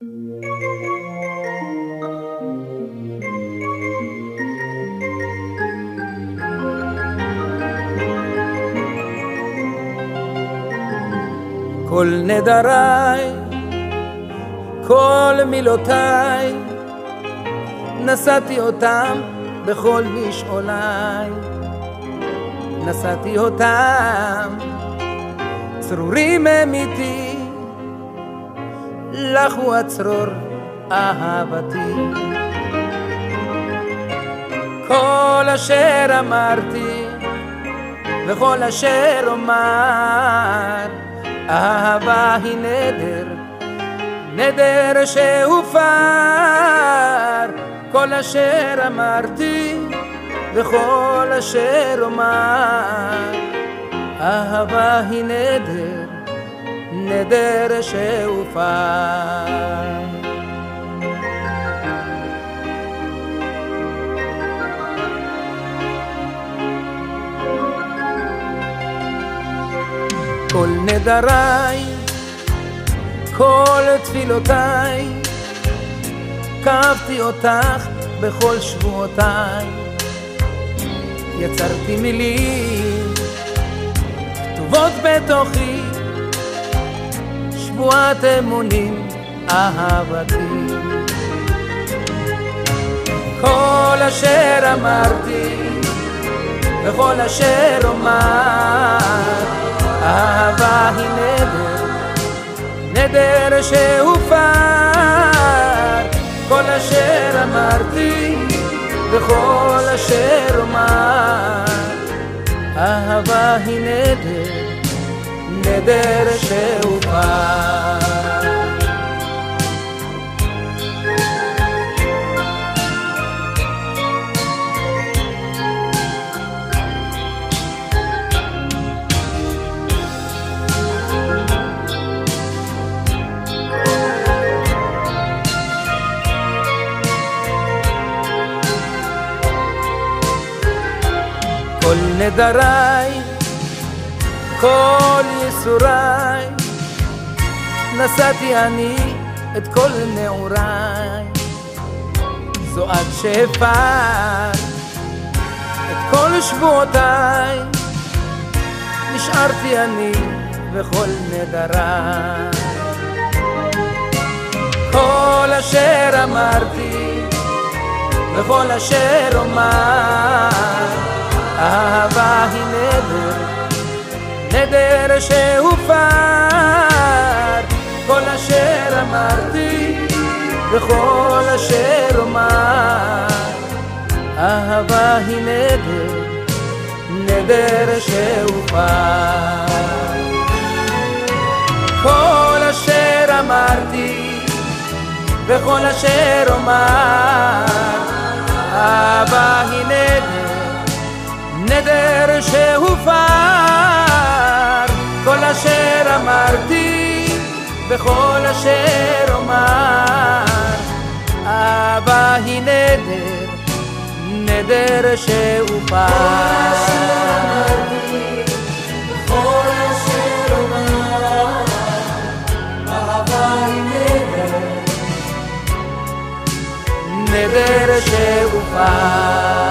כל נדריי, כל מילותיי, נשאתי אותם בכל משעוליי. נשאתי אותם צרורים הם איתי, לך הוא הצרור אהבתי. כל אשר אמרתי וכל אשר אומר אהבה היא נדר, נדר שהופר, כל אשר אמרתי וכל אשר אומר, אהבה היא נדר, נדר שהופר. כל נדריי, כל תפילותיי, קבתי אותך בכל שבועותיי. יצרתי מילים כתובות בתוכי, שבועת אמונים אהבתי. כל אשר אמרתי וכל אשר אומר אהבה היא נדר, נדר שהופר, כל אשר אמרתי וכל אשר אומר, אהבה היא נדר, נדר שהופר. כל נדריי, כל ייסוריי, נשאתי אני את כל נעוריי. זו עד שהפעת את כל שבועותיי, נשארתי אני וכל נדריי. כל אשר אמרתי וכל אשר אומר אהבה היא נדר, נדר שהופר, כל אשר אמרתי וכל אשר אומר, אהבה היא נדר, נדר שהופר. כל אשר אמרתי וכל אשר אומר, אשר אמרתי, בכל אשר אומר. אבא היא נדר, נדר שהופר. בכל אשר אומר, אהבה היא נדר, נדר שהופר.